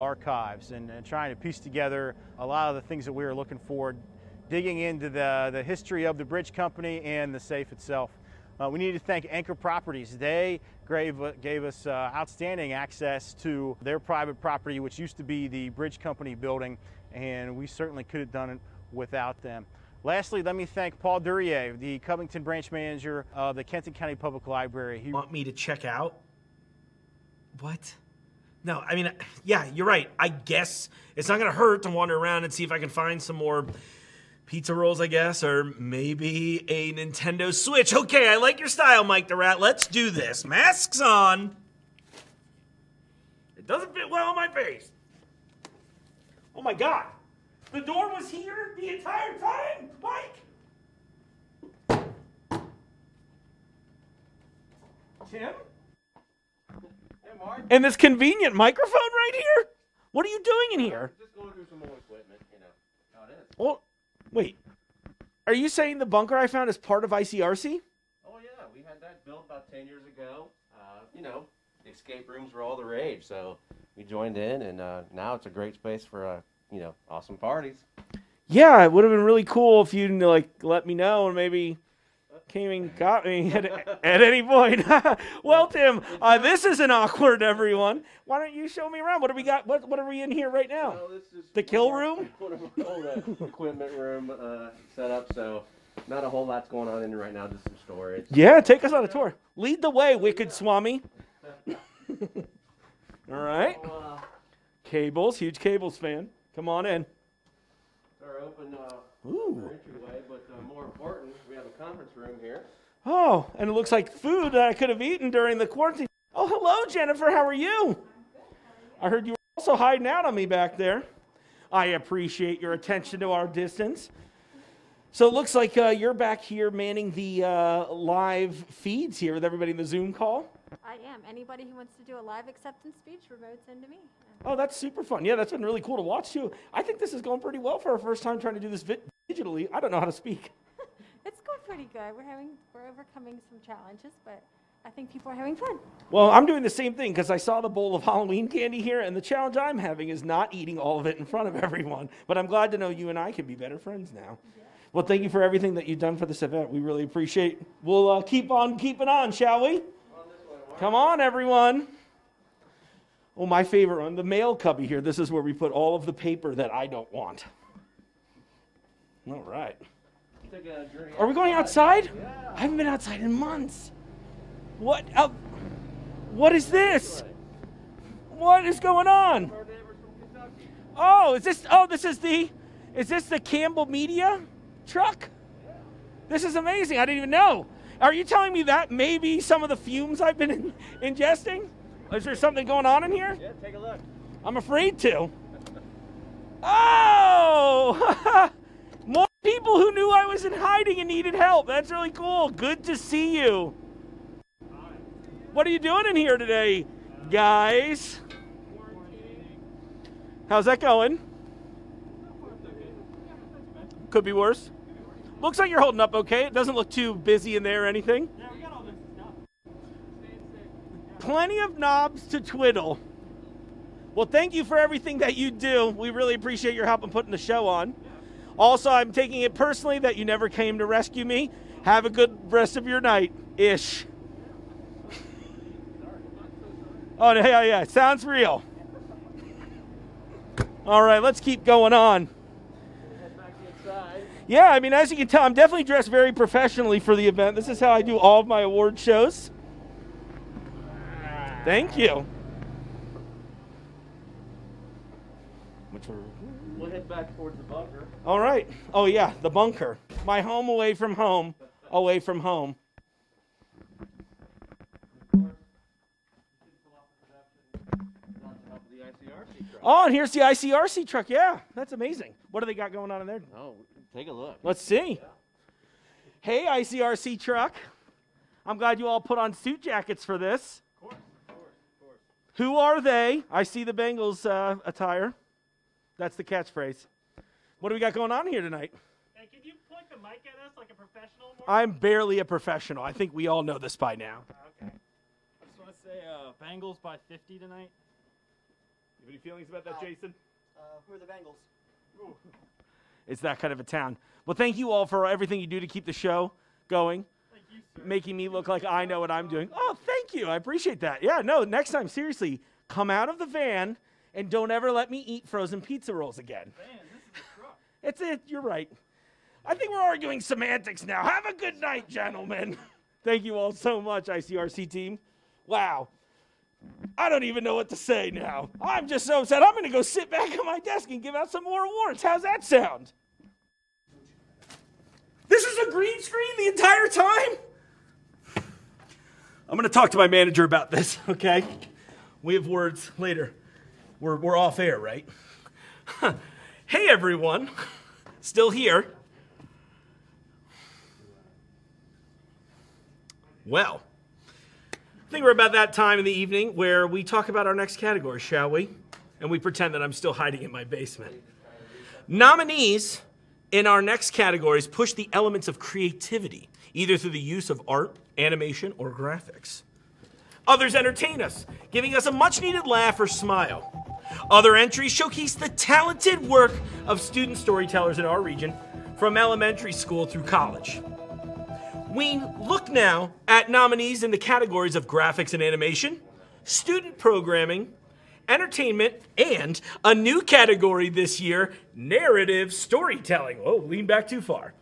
archives and, and trying to piece together a lot of the things that we were looking for, digging into the, the history of the bridge company and the safe itself. Uh, we need to thank Anchor Properties. They gave, gave us uh, outstanding access to their private property, which used to be the bridge company building, and we certainly could have done it without them. Lastly, let me thank Paul Duryea, the Covington branch manager of the Kenton County Public Library. He want me to check out? What? No, I mean, yeah, you're right. I guess it's not going to hurt to wander around and see if I can find some more pizza rolls, I guess, or maybe a Nintendo Switch. Okay, I like your style, Mike the Rat. Let's do this. Masks on. It doesn't fit well on my face. Oh my god. The door was here the entire time, Mike. Tim? And this convenient microphone right here? What are you doing in here? Just going through some more equipment, you know. How it is. Well, wait. Are you saying the bunker I found is part of ICRC? Oh yeah, we had that built about ten years ago. Uh, you know, escape rooms were all the rage, so we joined in, and uh, now it's a great space for uh, you know awesome parties. Yeah, it would have been really cool if you like let me know and maybe came and got me at, at any point. well, Tim, uh, this isn't awkward, everyone. Why don't you show me around? What do we got? What What are we in here right now? Well, this is The kill room? One of our old uh, equipment room uh, set up, so not a whole lot's going on in here right now, just some storage. Yeah, take us on a tour. Lead the way, wicked Swami. All right. Uh, Cables, huge cables fan. Come on in. our open uh, Ooh. entryway, but uh, more important, we have a conference room here. Oh, and it looks like food that I could have eaten during the quarantine. Oh, hello, Jennifer. How are you? I heard you were also hiding out on me back there. I appreciate your attention to our distance. So it looks like uh, you're back here manning the uh, live feeds here with everybody in the Zoom call. I am. Anybody who wants to do a live acceptance speech, remotes into me. Oh, that's super fun. Yeah, that's been really cool to watch too. I think this is going pretty well for our first time trying to do this vi- digitally. I don't know how to speak. It's going pretty good. We're having, we're overcoming some challenges, but I think people are having fun. Well, I'm doing the same thing because I saw the bowl of Halloween candy here, and the challenge I'm having is not eating all of it in front of everyone. But I'm glad to know you and I can be better friends now. Well, thank you for everything that you've done for this event. We really appreciate. We'll uh, keep on keeping on, shall we? Come on, everyone. Oh, my favorite one, the mail cubby here. This is where we put all of the paper that I don't want. All right. Take a journey Are we going outside? I haven't been outside in months. What? Uh, what is this? What is going on? Oh, is this? Oh, this is the. Is this the Campbell Media truck? This is amazing. I didn't even know. Are you telling me that maybe some of the fumes I've been in, ingesting? Is there something going on in here? Yeah, take a look. I'm afraid to. Oh! People who knew I was in hiding and needed help. That's really cool. Good to see you. What are you doing in here today, guys? How's that going? Could be worse. Looks like you're holding up okay. It doesn't look too busy in there or anything. Plenty of knobs to twiddle. Well, thank you for everything that you do. We really appreciate your help in putting the show on. Also, I'm taking it personally that you never came to rescue me. Have a good rest of your night ish. Oh, yeah, yeah. Sounds real. All right, let's keep going on. Yeah, I mean, as you can tell, I'm definitely dressed very professionally for the event. This is how I do all of my award shows. Thank you. Which were We'll head back towards the bunker. All right. Oh yeah, the bunker. My home away from home, away from home. Oh, and here's the ICRC truck. Yeah, that's amazing. What do they got going on in there? Oh, take a look. Let's see. Hey, ICRC truck. I'm glad you all put on suit jackets for this. Of course, of course, of course. Who are they? I see the Bengals uh, attire. That's the catchphrase. What do we got going on here tonight? Hey, can you point the mic at us like a professional? More? I'm barely a professional. I think we all know this by now. okay. I just want to say, uh, Bengals by 50 tonight. You Have any feelings about that, Jason? Uh, who are the Bengals? It's that kind of a town. Well, thank you all for everything you do to keep the show going. Making me look like I know what I'm doing. Oh, thank you. I appreciate that. Yeah, no, next time, seriously, come out of the van and don't ever let me eat frozen pizza rolls again. It's it. You're right. I think we're arguing semantics now. Have a good night, gentlemen. Thank you all so much, ICRC team. Wow. I don't even know what to say now. I'm just so upset. I'm going to go sit back at my desk and give out some more awards. How's that sound? This is a green screen the entire time? I'm going to talk to my manager about this, okay? We have words later. We're, we're off air, right? hey, everyone. Still here. Well, I think we're about that time in the evening where we talk about our next category, shall we? And we pretend that I'm still hiding in my basement. Nominees in our next categories push the elements of creativity, either through the use of art, animation, or graphics. Others entertain us, giving us a much needed laugh or smile. Other entries showcase the talented work of student storytellers in our region from elementary school through college. We look now at nominees in the categories of graphics and animation, student programming, entertainment, and a new category this year narrative storytelling. Oh, lean back too far.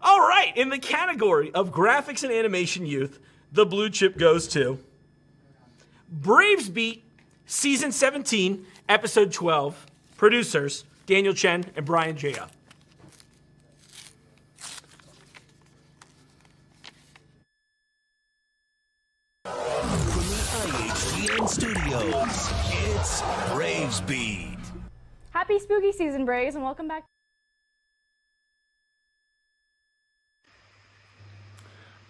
All right, in the category of graphics and animation youth, the blue chip goes to Braves Beat Season 17, Episode 12. Producers Daniel Chen and Brian Jaya. From the IHGN studios, it's Braves Beat. Happy spooky season, Braves, and welcome back.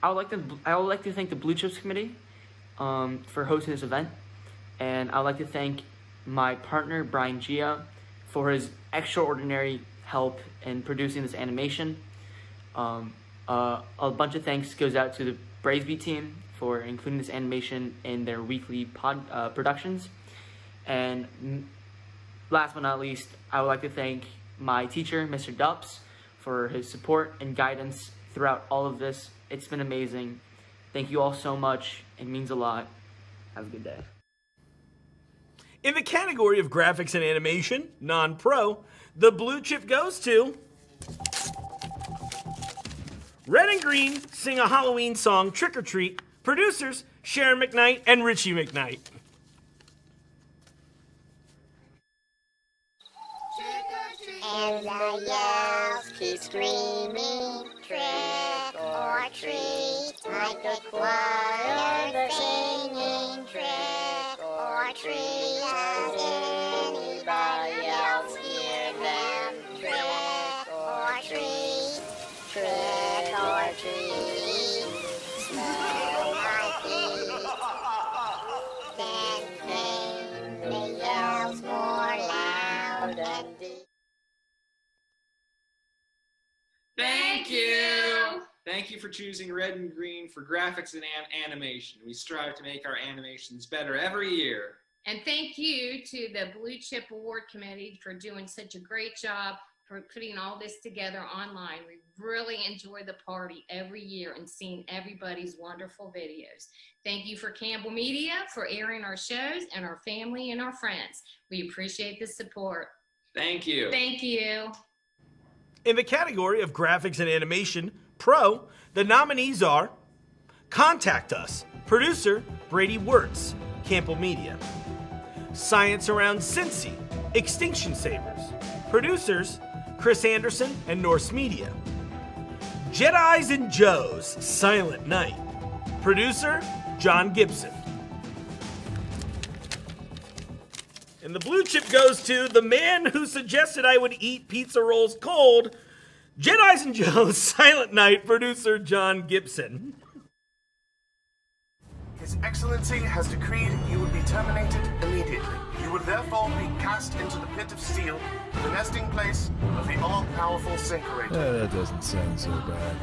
I would like to I would like to thank the Blue Chips Committee um, for hosting this event, and I'd like to thank my partner Brian Gia for his extraordinary help in producing this animation. Um, uh, a bunch of thanks goes out to the Braves Beat team for including this animation in their weekly pod uh, productions, and last but not least, I would like to thank my teacher, Mr. Dups, for his support and guidance throughout all of this. It's been amazing. Thank you all so much. It means a lot. Have a good day. In the category of graphics and animation, non pro, the blue chip goes to. Red and Green sing a Halloween song, Trick or Treat. Producers Sharon McKnight and Richie McKnight. And the yells keep screaming, trick or treat, like the choir singing, trick anybody else hear them? Trick or treat, trick or treat. Smell my feet. Then yells more loud and deep. Thank you. Thank you for choosing red and green for graphics and an- animation. We strive to make our animations better every year. And thank you to the Blue Chip Award Committee for doing such a great job for putting all this together online. We really enjoy the party every year and seeing everybody's wonderful videos. Thank you for Campbell Media for airing our shows and our family and our friends. We appreciate the support. Thank you. Thank you. In the category of graphics and animation, pro, the nominees are Contact Us, producer Brady Wirtz, Campbell Media. Science Around Cincy, Extinction Savers, producers Chris Anderson and Norse Media. Jedi's and Joe's Silent Night, producer John Gibson. And the blue chip goes to the man who suggested I would eat pizza rolls cold, Jedi's and Joe's Silent Night producer John Gibson. His Excellency has decreed you would be terminated immediately. You would therefore be cast into the pit of steel, the nesting place of the all-powerful Syncerator. Eh, that doesn't sound so bad.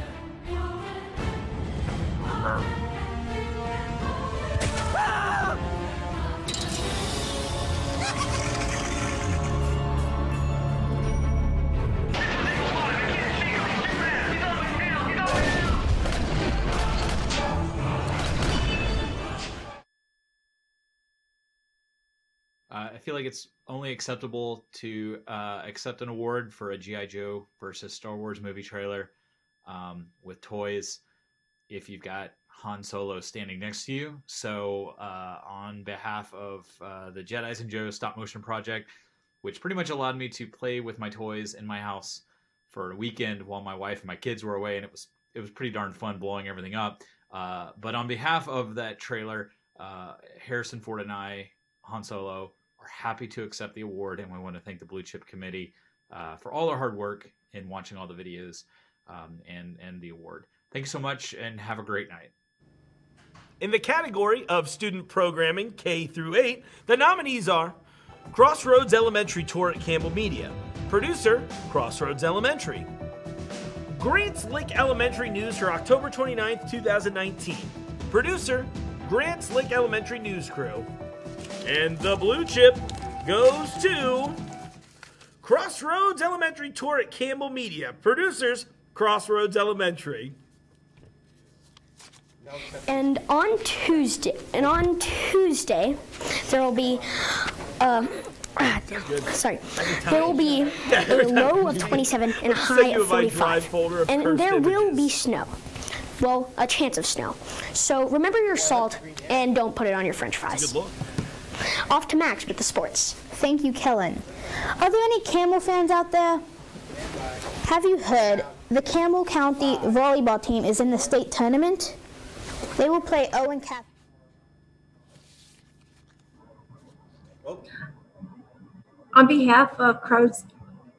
Feel like it's only acceptable to uh, accept an award for a GI Joe versus Star Wars movie trailer um, with toys if you've got Han Solo standing next to you. So, uh, on behalf of uh, the Jedi's and Joe stop motion project, which pretty much allowed me to play with my toys in my house for a weekend while my wife and my kids were away, and it was it was pretty darn fun blowing everything up. Uh, but on behalf of that trailer, uh, Harrison Ford and I, Han Solo, are happy to accept the award, and we want to thank the Blue Chip Committee uh, for all their hard work in watching all the videos um, and and the award. Thank you so much, and have a great night. In the category of student programming K through 8, the nominees are Crossroads Elementary Tour at Campbell Media, producer Crossroads Elementary, Grants Lake Elementary News for October 29th, 2019, producer Grants Lake Elementary News Crew, and the blue chip goes to Crossroads Elementary Tour at Campbell Media, producers Crossroads Elementary. And on Tuesday, and on Tuesday, there will be, um, ah, sorry, there will be a low of 27 and a high of 45, and there will be snow. Well, a chance of snow. So remember your salt and don't put it on your French fries. Off to Max with the sports. Thank you, Kellen. Are there any Camel fans out there? Have you heard the Campbell County volleyball team is in the state tournament? They will play Owen Cap. On behalf of Cross-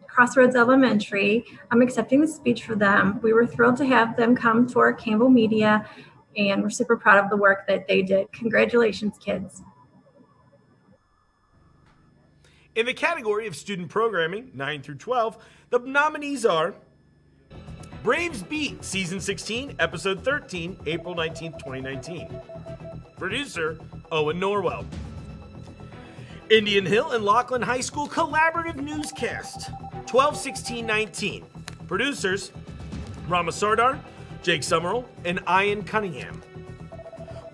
Crossroads Elementary, I'm accepting the speech for them. We were thrilled to have them come to our Campbell Media, and we're super proud of the work that they did. Congratulations, kids. In the category of student programming, 9 through 12, the nominees are Braves Beat, Season 16, Episode 13, April 19th, 2019. Producer, Owen Norwell. Indian Hill and Lockland High School Collaborative Newscast, 12 16 19. Producers, Rama Sardar, Jake Summerall, and Ian Cunningham.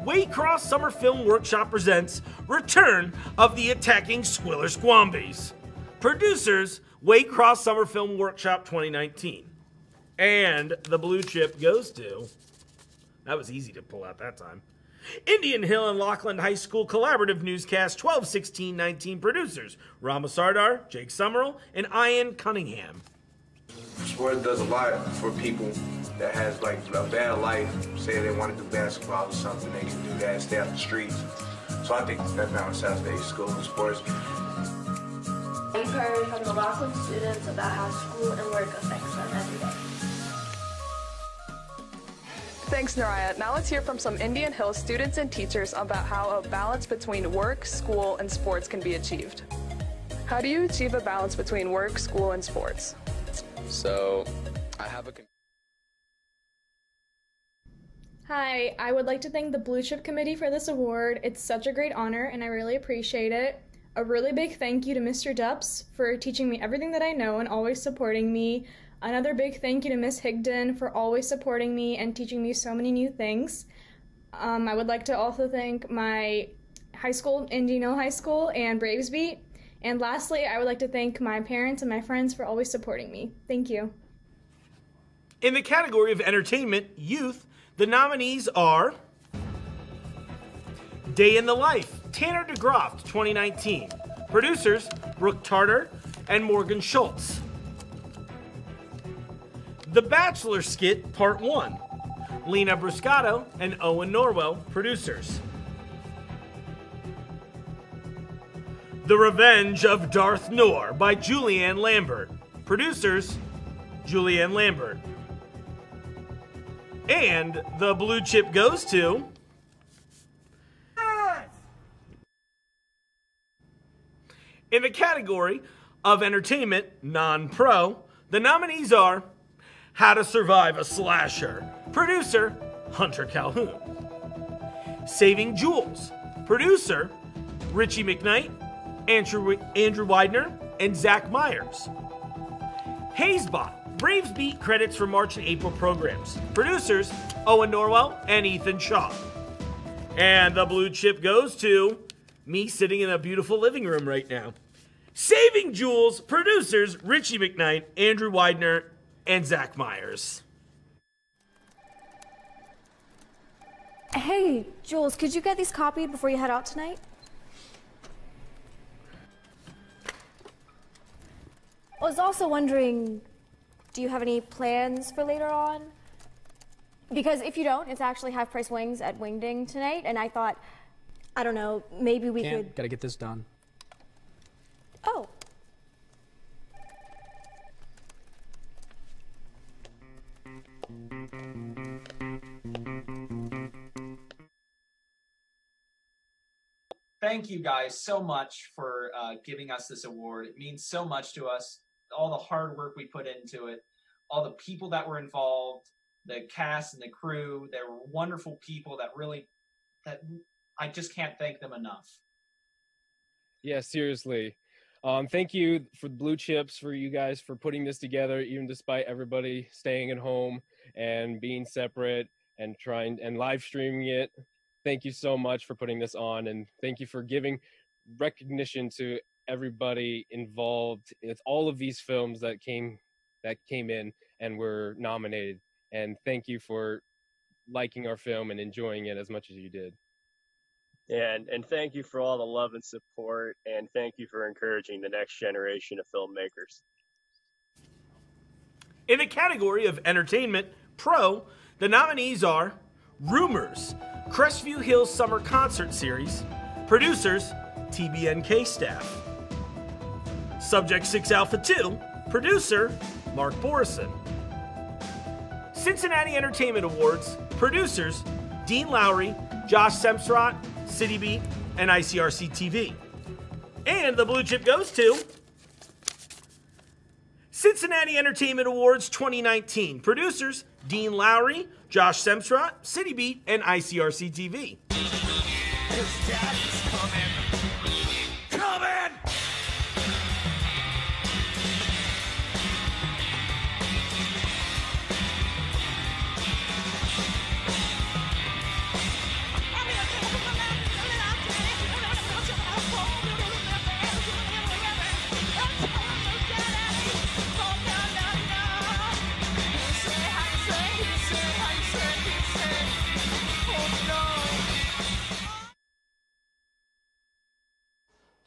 Waycross Summer Film Workshop presents Return of the Attacking Squiller Squambies. Producers, Waycross Summer Film Workshop 2019. And the blue chip goes to. That was easy to pull out that time. Indian Hill and Lockland High School Collaborative Newscast 12 16 19 producers Rama Sardar, Jake Summerall, and Ian Cunningham. Sport does a lot for people that has like a bad life. Say they want to do basketball or something, they can do that, stay off the streets. So I think that balance South State School of Sports. We've heard from the Rockland students about how school and work affects them every day. Thanks, Naraya. Now let's hear from some Indian Hill students and teachers about how a balance between work, school, and sports can be achieved. How do you achieve a balance between work, school, and sports? So, I have a. Hi, I would like to thank the Blue Chip Committee for this award. It's such a great honor and I really appreciate it. A really big thank you to Mr. Dupps for teaching me everything that I know and always supporting me. Another big thank you to Miss Higdon for always supporting me and teaching me so many new things. Um, I would like to also thank my high school, Indian High School, and Braves Beat. And lastly, I would like to thank my parents and my friends for always supporting me. Thank you. In the category of entertainment, youth, the nominees are Day in the Life, Tanner DeGroft, 2019. Producers, Brooke Tarter and Morgan Schultz. The Bachelor Skit, Part 1. Lena Bruscato and Owen Norwell, producers. The Revenge of Darth Nor by Julianne Lambert. Producers, Julianne Lambert. And the blue chip goes to. In the category of entertainment, non pro, the nominees are How to Survive a Slasher, producer Hunter Calhoun. Saving Jules, producer Richie McKnight, Andrew, Andrew Widener, and Zach Myers. Hazebot, Braves Beat credits for March and April programs. Producers Owen Norwell and Ethan Shaw. And the blue chip goes to me sitting in a beautiful living room right now. Saving Jules, producers Richie McKnight, Andrew Widener, and Zach Myers. Hey, Jules, could you get these copied before you head out tonight? I was also wondering, do you have any plans for later on? Because if you don't, it's actually half price wings at Wingding tonight, and I thought, I don't know, maybe we Can't. could. Gotta get this done. Oh. thank you guys so much for uh, giving us this award. It means so much to us. All the hard work we put into it, all the people that were involved, the cast and the crew. They were wonderful people that really, that I just can't thank them enough. Yeah, seriously. Um, thank you for Blue Chips for you guys for putting this together, even despite everybody staying at home and being separate and trying and live streaming it. Thank you so much for putting this on, and thank you for giving recognition to everybody involved with all of these films that came that came in and were nominated. And thank you for liking our film and enjoying it as much as you did. And and thank you for all the love and support, and thank you for encouraging the next generation of filmmakers. In the category of Entertainment Pro, the nominees are Rumors, Crestview Hills Summer Concert Series, producers, TBNK staff. Subject 6 Alpha 2, producer, Mark Borison. Cincinnati Entertainment Awards, producers, Dean Lowry, Josh Semsrott, City Beat, and ICRC TV. And the blue chip goes to Cincinnati Entertainment Awards 2019. Producers Dean Lowry, Josh Semsrott, City Beat, and ICRC TV.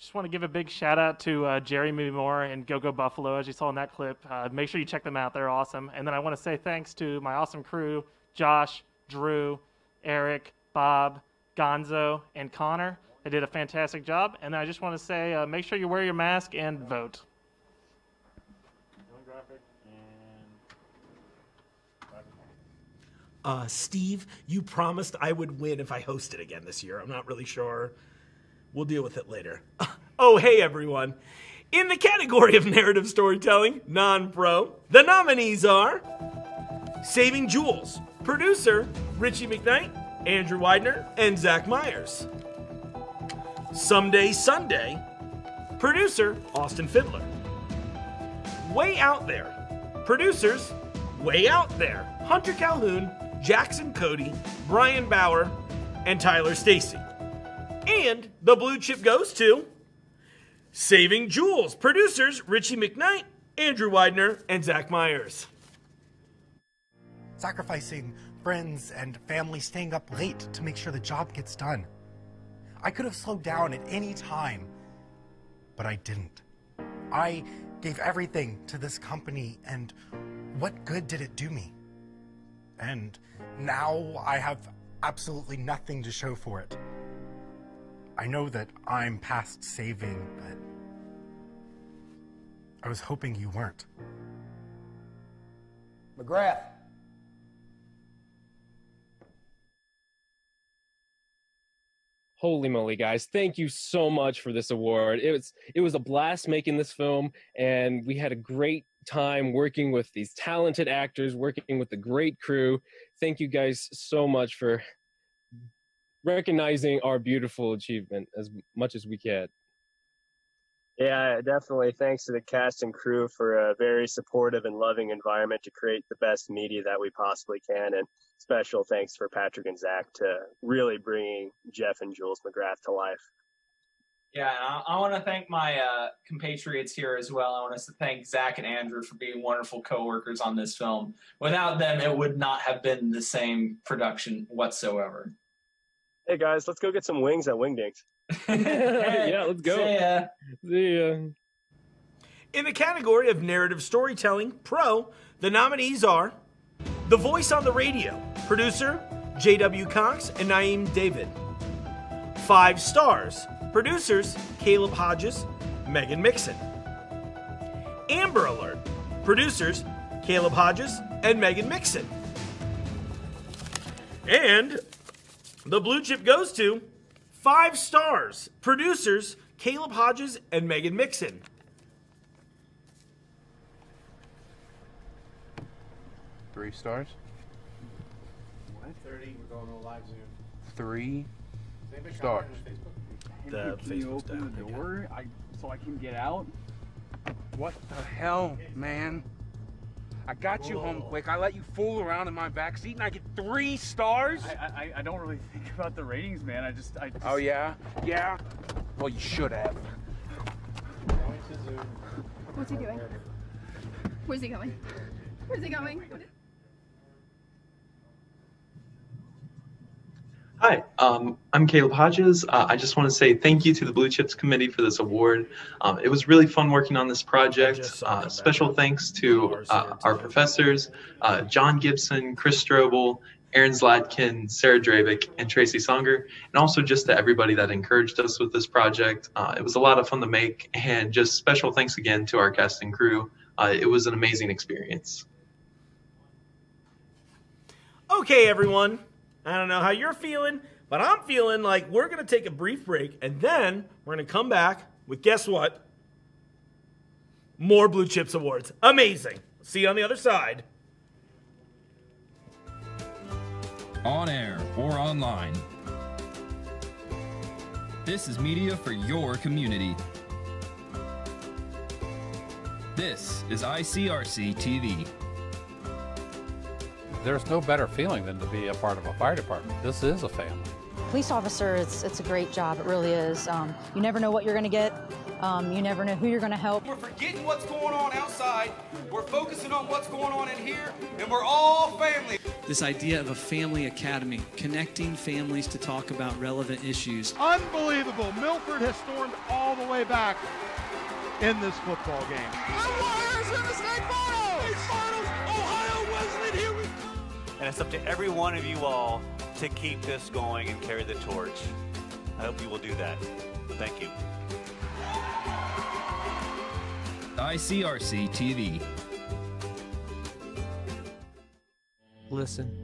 Just want to give a big shout out to uh, Jerry Moore and Go Go Buffalo, as you saw in that clip. Uh, make sure you check them out; they're awesome. And then I want to say thanks to my awesome crew: Josh, Drew, Eric, Bob, Gonzo, and Connor. They did a fantastic job. And I just want to say, uh, make sure you wear your mask and vote. Uh, Steve, you promised I would win if I hosted again this year. I'm not really sure. We'll deal with it later. Oh, hey everyone. In the category of narrative storytelling, non pro, the nominees are Saving Jules, producer Richie McKnight, Andrew Widener, and Zach Myers. Someday Sunday, producer Austin Fiddler. Way Out There, producers Way Out There, Hunter Calhoun, Jackson Cody, Brian Bauer, and Tyler Stacy. And the blue chip goes to Saving Jules, producers Richie McKnight, Andrew Widener, and Zach Myers. sacrificing friends and family staying up late to make sure the job gets done. I could have slowed down at any time, but I didn't. I gave everything to this company, and what good did it do me? And now I have absolutely nothing to show for it. I know that I'm past saving, but I was hoping you weren't. McGrath. Holy moly, guys! Thank you so much for this award. It was it was a blast making this film, and we had a great time working with these talented actors, working with the great crew. Thank you guys so much for recognizing our beautiful achievement as much as we can. Yeah, definitely. Thanks to the cast and crew for a very supportive and loving environment to create the best media that we possibly can. And special thanks for Patrick and Zach to really bringing Jeff and Jules McGrath to life. Yeah, and I, I want to thank my uh, compatriots here as well. I want us to thank Zach and Andrew for being wonderful coworkers on this film. Without them, it would not have been the same production whatsoever. Hey guys, let's go get some wings at Wingdings. yeah, let's go. See ya. See ya. In the category of narrative storytelling pro, the nominees are The Voice on the Radio, producer J.W. Cox and Naeem David. Five stars, producers Caleb Hodges, Megan Mixon. Amber Alert, producers Caleb Hodges and Megan Mixon. And the blue chip goes to five stars, producers Caleb Hodges and Megan Mixon. Three stars. What? 30. We're going to a live Zoom. Three Is stars. commenting on Facebook? The Can you open down. the door I, so I can get out? What the hell, man? I got you home quick. I let you fool around in my back seat, and I get three stars. I, I, I don't really think about the ratings, man. I just, I just... Oh yeah, yeah. Well, you should have. Going to Zoom. What's he doing? Where's he going? Where's he going? Hi, um, I'm Caleb Hodges. Uh, I just want to say thank you to the Blue Chips Committee for this award. Um, it was really fun working on this project. Uh, special thanks to uh, our professors, uh, John Gibson, Chris Strobel, Aaron Zlatkin, Sarah Dravik, and Tracy Songer, and also just to everybody that encouraged us with this project. Uh, it was a lot of fun to make, and just special thanks again to our cast and crew. Uh, it was an amazing experience. Okay, everyone. I don't know how you're feeling, but I'm feeling like we're going to take a brief break and then we're going to come back with guess what? More Blue Chips Awards. Amazing. See you on the other side. on air or online. This is media for your community. This is ICRC TV. There's no better feeling than to be a part of a fire department. This is a family. Police officer, it's, it's a great job. It really is. Um, you never know what you're going to get. Um, you never know who you're going to help. We're forgetting what's going on outside. We're focusing on what's going on in here, and we're all family. This idea of a family academy, connecting families to talk about relevant issues. Unbelievable. Milford has stormed all the way back in this football game. And it's up to every one of you all to keep this going and carry the torch. I hope you will do that. Thank you. ICRC TV. Listen,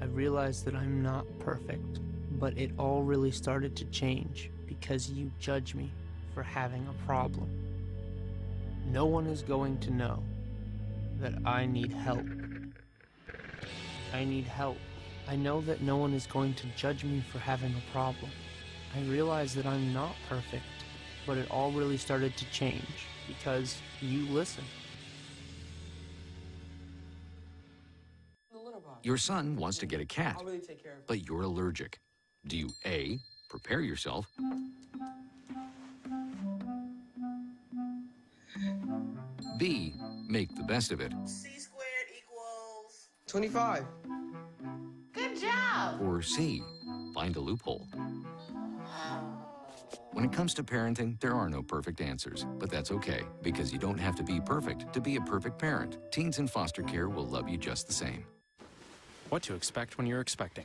I realize that I'm not perfect, but it all really started to change because you judge me for having a problem. No one is going to know that I need help. I need help. I know that no one is going to judge me for having a problem. I realize that I'm not perfect, but it all really started to change because you listen. Your son wants to get a cat, but you're allergic. Do you A, prepare yourself, B, make the best of it, C squared equals 25. Good job. or C, find a loophole? When it comes to parenting, there are no perfect answers, but that's okay because you don't have to be perfect to be a perfect parent. Teens in foster care will love you just the same. What to expect when you're expecting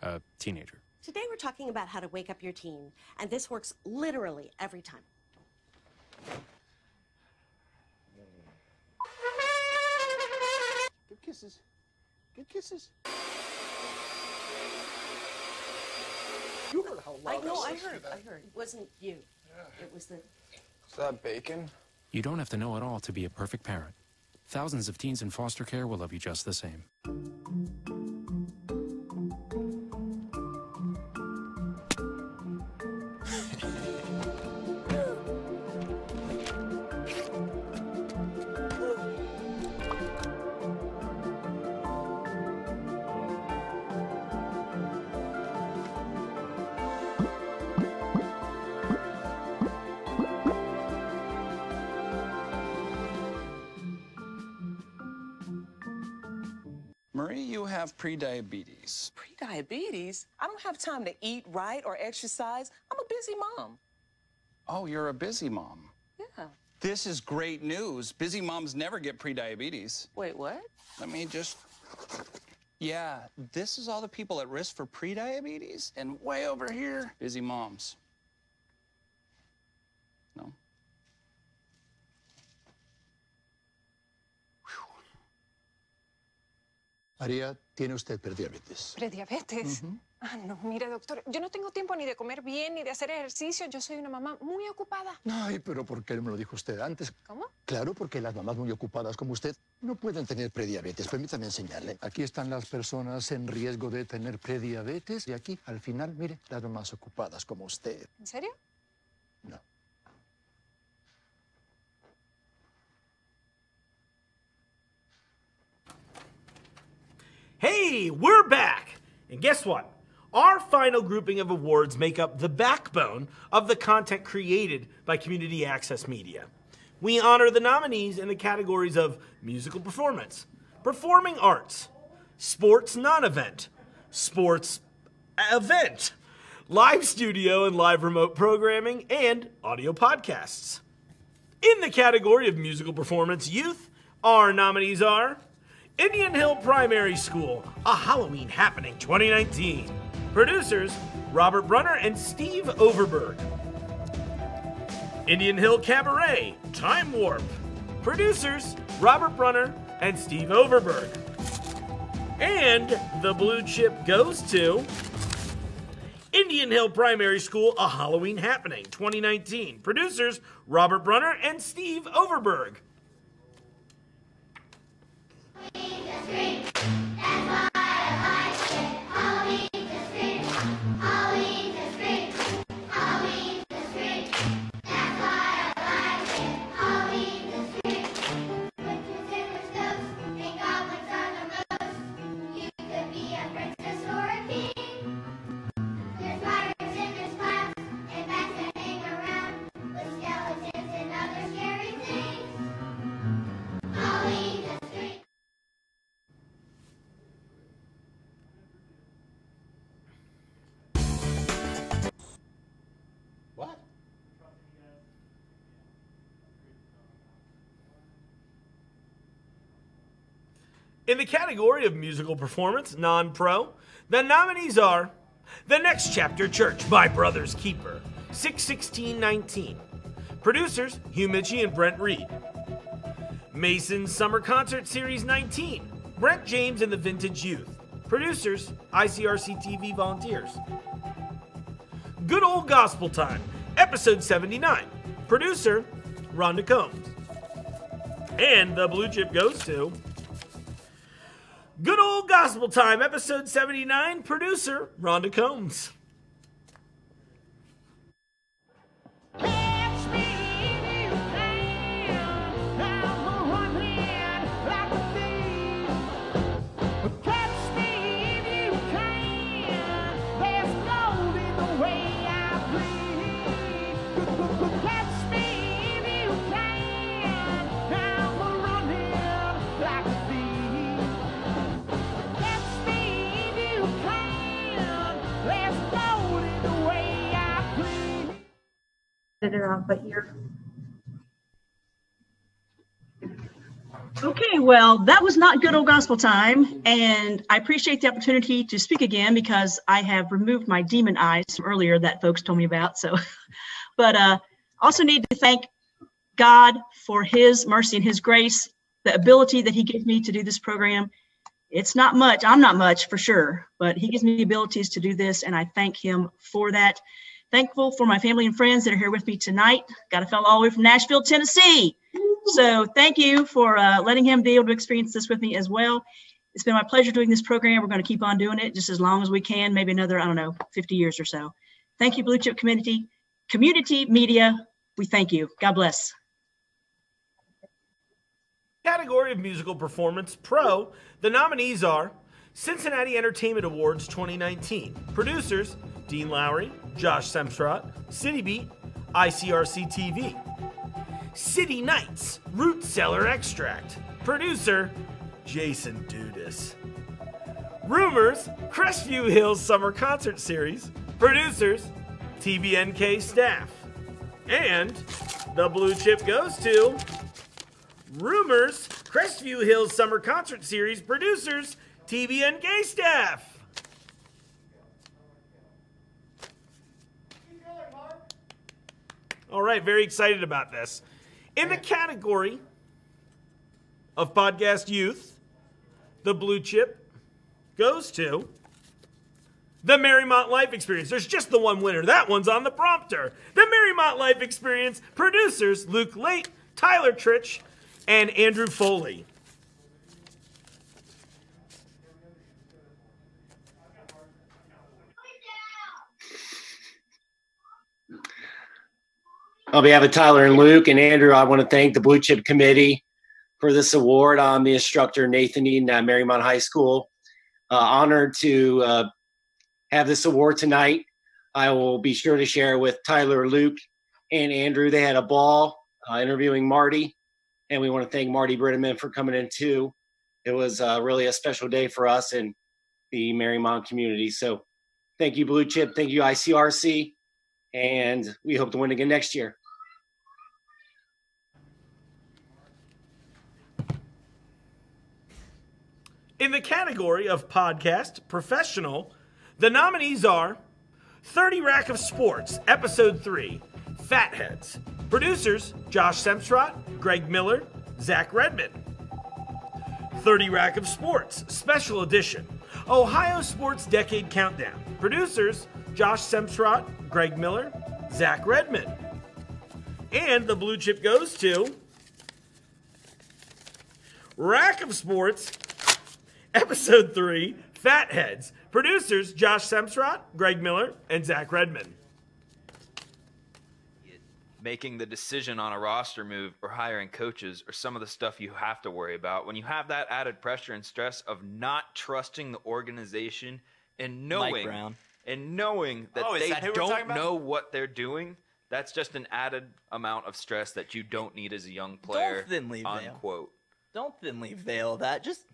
a teenager. Today we're talking about how to wake up your teen, and this works literally every time. Kisses. Good kisses. You heard how loud I know, I heard, I heard. It wasn't you. Yeah. It was the Is that bacon? You don't have to know it all to be a perfect parent. Thousands of teens in foster care will love you just the same. Have prediabetes. Pre-diabetes? I don't have time to eat right or exercise. I'm a busy mom. Oh, you're a busy mom. Yeah. This is great news. Busy moms never get prediabetes. Wait, what? Let me just. Yeah, this is all the people at risk for prediabetes, and way over here, busy moms. María, tiene usted prediabetes. ¿Prediabetes? Ah, no, mire, doctor, yo no tengo tiempo ni de comer bien ni de hacer ejercicio. Yo soy una mamá muy ocupada. Ay, pero ¿por qué no me lo dijo usted antes? ¿Cómo? Claro, porque las mamás muy ocupadas como usted no pueden tener prediabetes. Permítame enseñarle. Aquí están las personas en riesgo de tener prediabetes y aquí, al final, mire, las mamás ocupadas como usted. ¿En serio? Hey, we're back! And guess what? Our final grouping of awards make up the backbone of the content created by Community Access Media. We honor the nominees in the categories of musical performance, performing arts, sports non event, sports event, live studio and live remote programming, and audio podcasts. In the category of musical performance youth, our nominees are Indian Hill Primary School, a Halloween happening 2019. Producers Robert Brunner and Steve Overberg. Indian Hill Cabaret, Time Warp. Producers Robert Brunner and Steve Overberg. And the blue chip goes to Indian Hill Primary School, A Halloween Happening 2019. Producers Robert Brunner and Steve Overberg. What? In the category of musical performance, non pro, the nominees are The Next Chapter Church by Brothers Keeper, 61619. Producers Hugh Mitchie and Brent Reed. Mason's Summer Concert Series 19, Brent James and the Vintage Youth. Producers ICRC TV Volunteers. Good Old Gospel Time, Episode 79. Producer Rhonda Combs. And the blue chip goes to Good Old Gospel Time, Episode 79. Producer Rhonda Combs. Okay, well, that was not good old gospel time, and I appreciate the opportunity to speak again because I have removed my demon eyes from earlier that folks told me about. So, but uh, also need to thank God for His mercy and His grace, the ability that He gives me to do this program. It's not much. I'm not much for sure, but He gives me the abilities to do this, and I thank Him for that. Thankful for my family and friends that are here with me tonight. Got a fellow all the way from Nashville, Tennessee. So thank you for uh, letting him be able to experience this with me as well. It's been my pleasure doing this program. We're going to keep on doing it just as long as we can, maybe another, I don't know, 50 years or so. Thank you, Blue Chip Community, Community Media. We thank you. God bless. Category of musical performance pro, the nominees are Cincinnati Entertainment Awards 2019. Producers Dean Lowry, Josh Semstrot, City Beat, ICRC TV. City Nights, Root Cellar Extract. Producer Jason Dudis. Rumors, Crestview Hills Summer Concert Series, producers, TBNK staff. And the blue chip goes to Rumors, Crestview Hills Summer Concert Series, producers, TBNK staff. All right, very excited about this. In the category of podcast youth, the blue chip goes to the Marymount Life Experience. There's just the one winner. That one's on the prompter. The Marymount Life Experience producers Luke Late, Tyler Trich, and Andrew Foley. On behalf of Tyler and Luke and Andrew, I want to thank the Blue Chip Committee for this award. I'm the instructor, Nathan Eden at Marymount High School. Uh, honored to uh, have this award tonight. I will be sure to share with Tyler, Luke, and Andrew. They had a ball uh, interviewing Marty, and we want to thank Marty Brennaman for coming in too. It was uh, really a special day for us and the Marymount community. So thank you, Blue Chip. Thank you, ICRC. And we hope to win again next year. In the category of podcast professional, the nominees are 30 Rack of Sports, Episode 3, Fatheads. Producers Josh Semstrot, Greg Miller, Zach Redman. 30 Rack of Sports, Special Edition, Ohio Sports Decade Countdown. Producers Josh Semstrot, Greg Miller, Zach Redman. And the blue chip goes to Rack of Sports, Episode 3, Fatheads. Producers Josh Semstrot, Greg Miller, and Zach Redman. making the decision on a roster move or hiring coaches or some of the stuff you have to worry about when you have that added pressure and stress of not trusting the organization and knowing Brown. and knowing that Oh, they that who we're talking don't know what they're doing that's just an added amount of stress that you don't need as a young player Don't thinly veil. unquote Don't thinly veil that. Just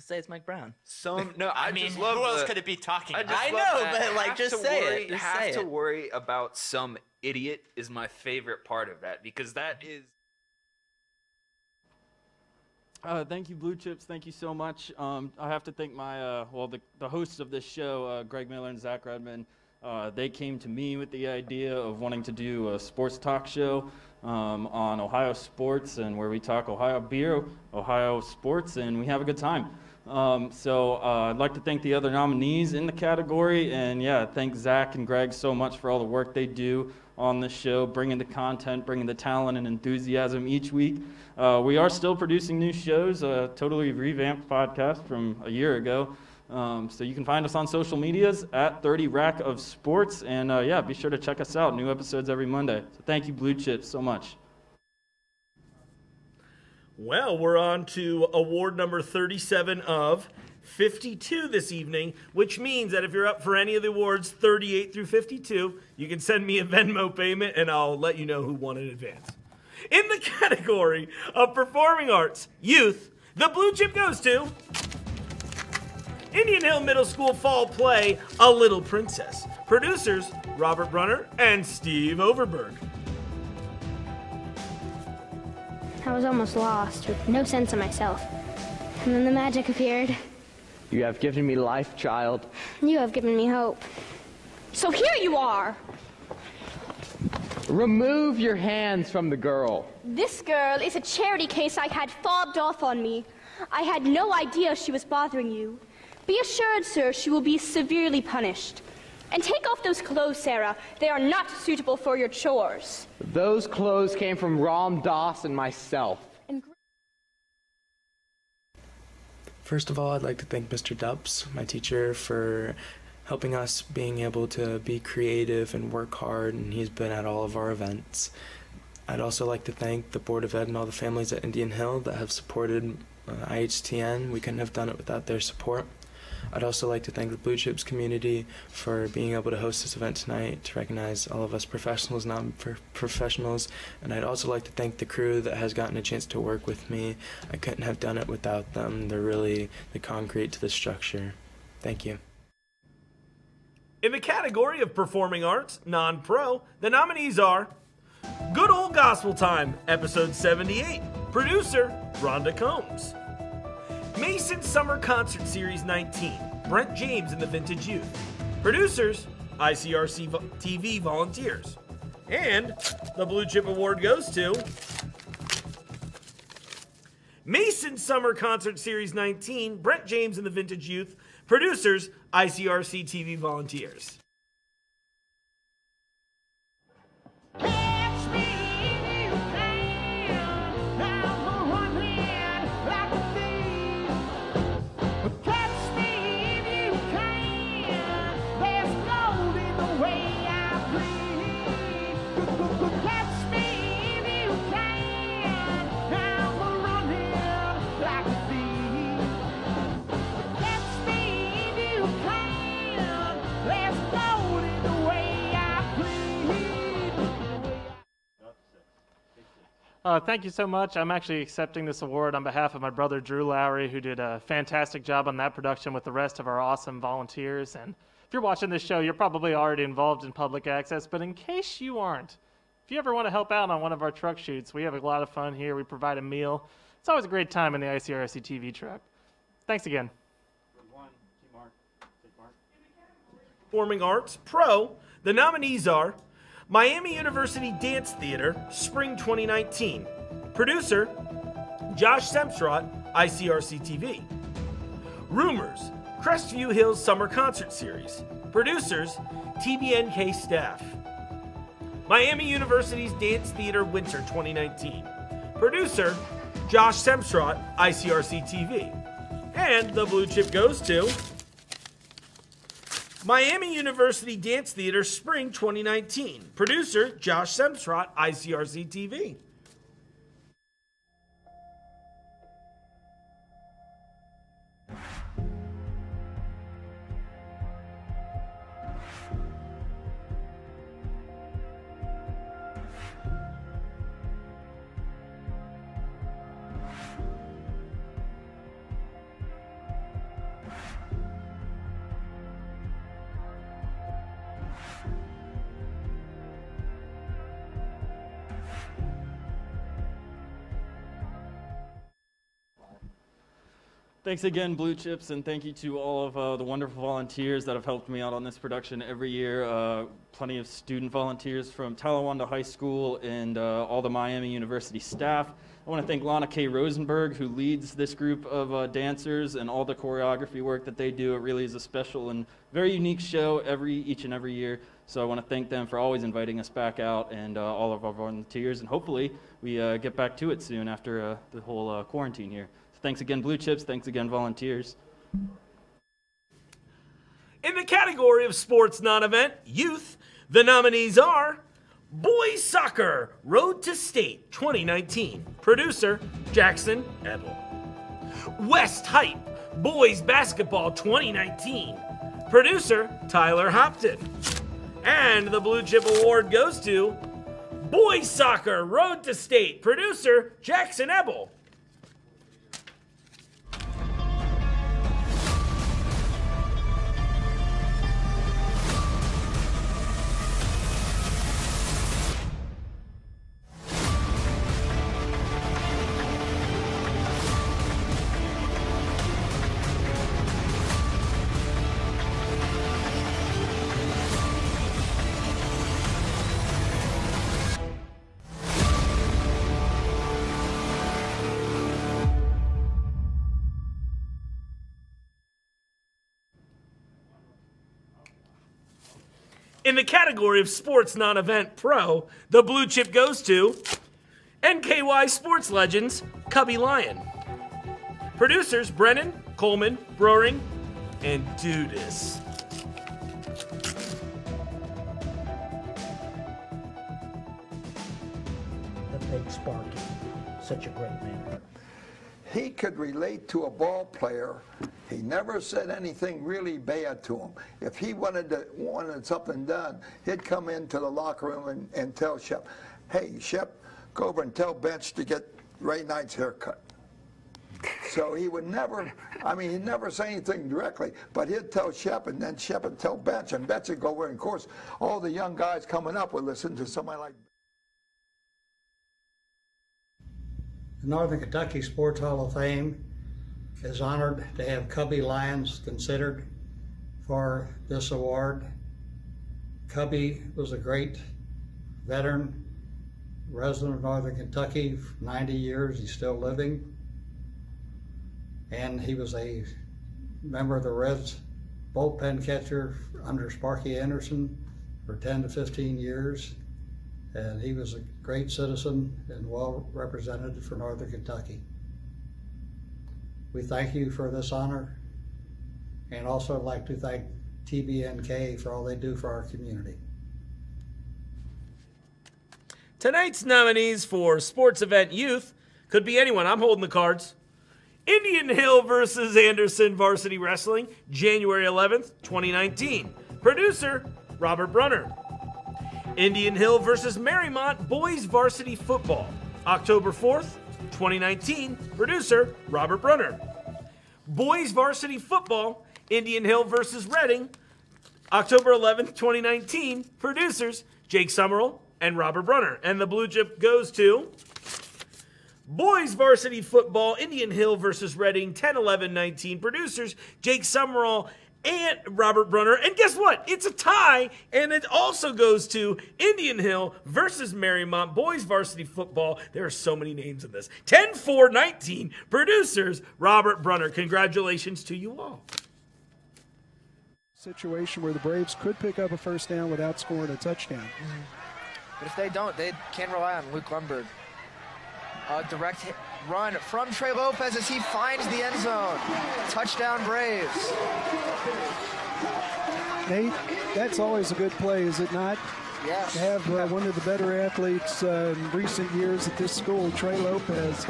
say it's Mike Brown. some no i, I mean, just love who else the- could it be talking I, about? just I know, that. but, like, Have just to say it. worry, Just have say to it. worry about some idiot is my favorite part of that because that is Uh, thank you, Blue Chips. Thank you so much. Um, I have to thank my, uh, well, the, the hosts of this show, uh, Greg Miller and Zach Redman. Uh, they came to me with the idea of wanting to do a sports talk show um, on Ohio sports and where we talk Ohio beer, Ohio sports, and we have a good time. Um, so uh, I'd like to thank the other nominees in the category, and yeah, thank Zach and Greg so much for all the work they do on this show, bringing the content, bringing the talent and enthusiasm each week. Uh, we are still producing new shows, a totally revamped podcast from a year ago. Um, so you can find us on social medias at 30 Rack of Sports, and uh, yeah, be sure to check us out. New episodes every Monday. So thank you, Blue Chips, so much. Well, we're on to award number 37 of 52 this evening, which means that if you're up for any of the awards 38 through 52, you can send me a Venmo payment and I'll let you know who won in advance. In the category of performing arts, youth, the blue chip goes to Indian Hill Middle School Fall Play, A Little Princess. Producers Robert Brunner and Steve Overberg. I was almost lost, with no sense of myself. And then the magic appeared. You have given me life, child. You have given me hope. So here you are! Remove your hands from the girl. This girl is a charity case I had fobbed off on me. I had no idea she was bothering you. Be assured, sir, she will be severely punished. And take off those clothes, Sarah. They are not suitable for your chores. Those clothes came from Ram Dass and myself. First of all, I'd like to thank Mr. Dubs, my teacher, for helping us being able to be creative and work hard, and he's been at all of our events. I'd also like to thank the Board of Ed and all the families at Indian Hill that have supported uh, IHTN. We couldn't have done it without their support. I'd also like to thank the Blue Chips community for being able to host this event tonight to recognize all of us professionals, non professionals. And I'd also like to thank the crew that has gotten a chance to work with me. I couldn't have done it without them. They're really the concrete to the structure. Thank you. In the category of performing arts, non pro, the nominees are Good Old Gospel Time, episode 78. Producer, Rhonda Combs. Mason Summer Concert Series 19, Brent James and the Vintage Youth. Producers, ICRC TV volunteers. And the Blue Chip Award goes to Mason Summer Concert Series 19, Brent James and the Vintage Youth. Producers, ICRC TV volunteers. Uh, thank you so much. I'm actually accepting this award on behalf of my brother Drew Lowry, who did a fantastic job on that production with the rest of our awesome volunteers. And if you're watching this show, you're probably already involved in public access, but in case you aren't, if you ever want to help out on one of our truck shoots, we have a lot of fun here. We provide a meal. It's always a great time in the ICRC TV truck. Thanks again. Performing Arts Pro, the nominees are Miami University Dance Theater, Spring 2019. Producer, Josh Semstrot, ICRC TV. Rumors, Crestview Hills Summer Concert Series. Producers, TBNK staff. Miami University's Dance Theater Winter 2019. Producer, Josh Semstrot, ICRC TV. And the blue chip goes to Miami University Dance Theater Spring 2019. Producer Josh Semstrot, ICRC TV. Thanks again, Blue Chips, and thank you to all of uh, the wonderful volunteers that have helped me out on this production every year. Uh, plenty of student volunteers from Talawanda High School and uh, all the Miami University staff. I want to thank Lana K. Rosenberg, who leads this group of uh, dancers and all the choreography work that they do. It really is a special and very unique show every each and every year. So I want to thank them for always inviting us back out and uh, all of our volunteers. And hopefully we uh, get back to it soon after the whole quarantine here. Thanks again, Blue Chips. Thanks again, volunteers. In the category of sports non event, youth, the nominees are Boys Soccer Road to State 2019. Producer Jackson Ebel. West Hype Boys Basketball 2019. Producer Tyler Hopton. And the Blue Chip Award goes to Boys Soccer Road to State. Producer Jackson Ebel. In the category of sports non event pro, the blue chip goes to NKY Sports Legends, Cubby Lion. Producers Brennan, Coleman, Broering, and Dudis. The big Sparky, such a great man. He could relate to a ball player. He never said anything really bad to him. If he wanted to, wanted something done, he'd come into the locker room and, and tell Shep, "Hey, Shep, go over and tell Bench to get Ray Knight's haircut." So he would never, I mean, he'd never say anything directly, but he'd tell Shep, and then Shep would tell Bench, and Bench would go over, and of course, all the young guys coming up would listen to somebody like The Northern Kentucky Sports Hall of Fame is honored to have Cubby Lions considered for this award. Cubby was a great veteran, resident of Northern Kentucky for 90 years. He's still living. And he was a member of the Reds bullpen catcher under Sparky Anderson for 10 to 15 years. And he was a great citizen and well represented for Northern Kentucky. We thank you for this honor and also like to thank TBNK for all they do for our community. Tonight's nominees for Sports Event Youth could be anyone. I'm holding the cards. Indian Hill versus Anderson Varsity Wrestling, January 11th, 2019. Producer, Robert Brunner. Indian Hill versus Marymount Boys Varsity Football, October 4th, 2019. Producer, Robert Brunner. Boys Varsity Football, Indian Hill versus Reading, October 11th, 2019. Producers, Jake Summerall and Robert Brunner. And the blue chip goes to Boys Varsity Football, Indian Hill versus Reading, 10 11 19. Producers, Jake Summerall and Robert Brunner. And guess what? It's a tie, and it also goes to Indian Hill versus Marymount Boys Varsity Football. There are so many names in this. 10 4 19. Producers, Robert Brunner. Congratulations to you all. Situation where the Braves could pick up a first down without scoring a touchdown. But if they don't, they can rely on Luke Lundberg. A direct hit, run from Trey Lopez as he finds the end zone. Touchdown Braves. Nate, that's always a good play, is it not? Yes. To have uh, one of the better athletes uh, in recent years at this school, Trey Lopez,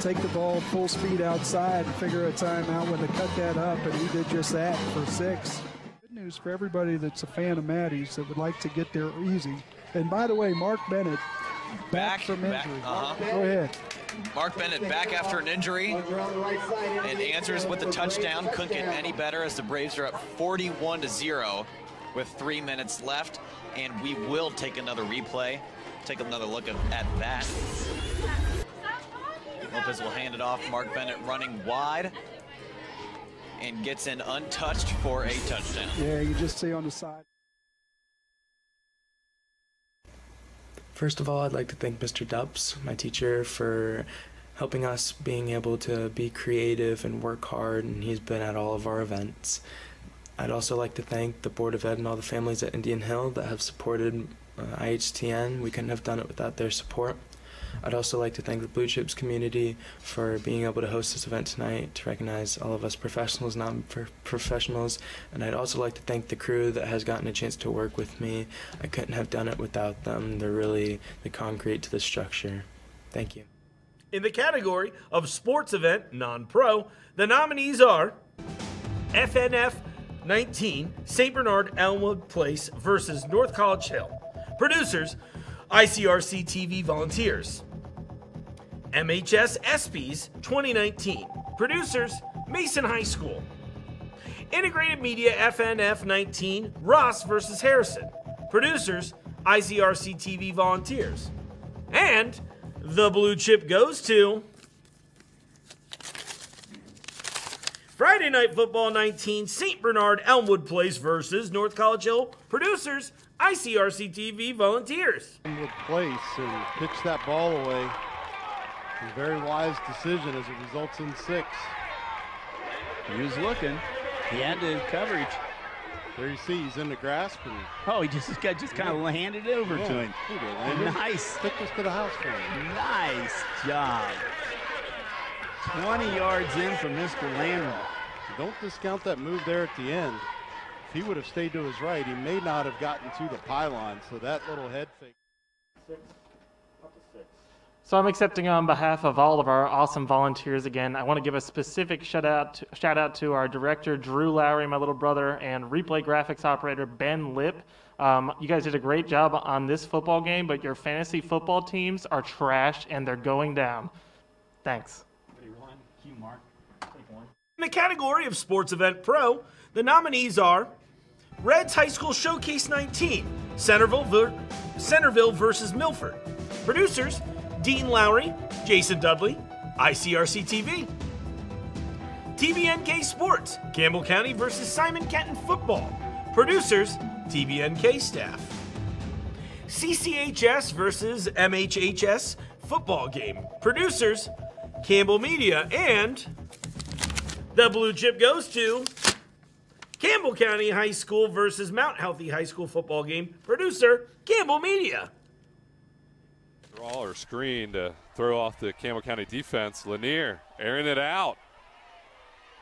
take the ball full speed outside and figure a timeout when to cut that up, and he did just that for six. Good news for everybody that's a fan of Maddie's that would like to get there easy. And by the way, Mark Bennett, back, Back, from back, injury. uh-huh. Go ahead. Mark Bennett back after an injury and answers with the touchdown. Couldn't get any better as the Braves are up 41 to 0 with three minutes left. And we will take another replay, take another look at, at that. Lopez will hand it off. Mark Bennett running wide and gets in untouched for a touchdown. Yeah, you just see on the side. First of all, I'd like to thank Mr. Dubs, my teacher, for helping us being able to be creative and work hard, and he's been at all of our events. I'd also like to thank the Board of Ed and all the families at Indian Hill that have supported uh, IHTN. We couldn't have done it without their support. I'd also like to thank the Blue Chips community for being able to host this event tonight to recognize all of us professionals, non professionals. And I'd also like to thank the crew that has gotten a chance to work with me. I couldn't have done it without them. They're really the concrete to the structure. Thank you. In the category of sports event non pro, the nominees are FNF 19 St. Bernard Elmwood Place versus North College Hill. Producers ICRC TV Volunteers. MHS ESPYs 2019. Producers Mason High School. Integrated Media FNF 19 Ross versus Harrison. Producers ICRC TV Volunteers. And the blue chip goes to Friday Night Football 19, St. Bernard Elmwood Place versus North College Hill. Producers, ICRC TV Volunteers. Elmwood Place and pitch that ball away. A very wise decision as it results in six. He was looking. He had the coverage. There you see, he's in the grasp. And Oh, he just got just kind of handed it over Yeah, to him. Nice. Took this to the house for him. Nice job. 20 yards in from Mr. Landry. Don't discount that move there at the end. If he would have stayed to his right, he may not have gotten to the pylon. So that little head fake. So I'm accepting on behalf of all of our awesome volunteers again. I want to give a specific shout out to, shout out to our director Drew Lowry, my little brother, and replay graphics operator Ben Lip. Um, you guys did a great job on this football game, but your fantasy football teams are trash and they're going down. Thanks. 31. Q Mark. Take one. In the category of Sports Event Pro, the nominees are Reds High School Showcase 19, Centerville, ver- Centerville versus Milford. Producers Dean Lowry, Jason Dudley, ICRC TV. TBNK Sports, Campbell County versus Simon Kenton Football. Producers TBNK staff. CCHS versus MHHS football game. Producers Campbell Media and the blue chip goes to Campbell County High School versus Mount Healthy High School football game. Producer Campbell Media. Draw or screen to throw off the Campbell County defense. Lanier airing it out.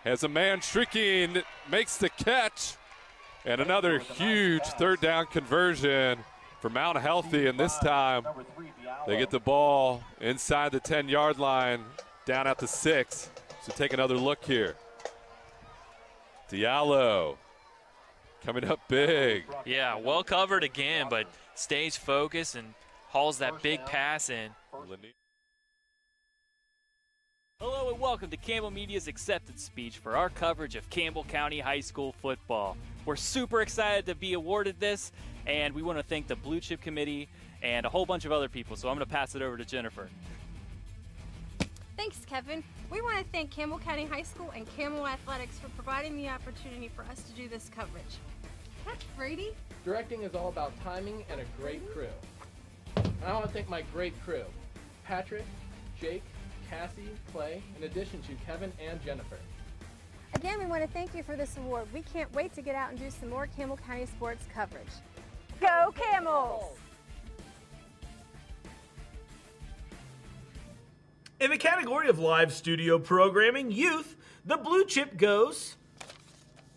Has a man streaking, makes the catch. And another huge third down conversion for Mount Healthy. And this time they get the ball inside the 10 yard line, down at the six. So take another look here. Diallo coming up big. Yeah, well covered again, but stays focused and hauls that big pass in. Hello and welcome to Campbell Media's acceptance speech for our coverage of Campbell County High School football. We're super excited to be awarded this, and we want to thank the Blue Chip Committee and a whole bunch of other people. So I'm going to pass it over to Jennifer. Thanks, Kevin. We want to thank Campbell County High School and Campbell Athletics for providing the opportunity for us to do this coverage. That's Brady. Directing is all about timing and a great crew. And I want to thank my great crew Patrick, Jake, Cassie, Clay, in addition to Kevin and Jennifer. Again, we want to thank you for this award. We can't wait to get out and do some more Campbell County sports coverage. Go Camels! In the category of live studio programming, youth, the blue chip goes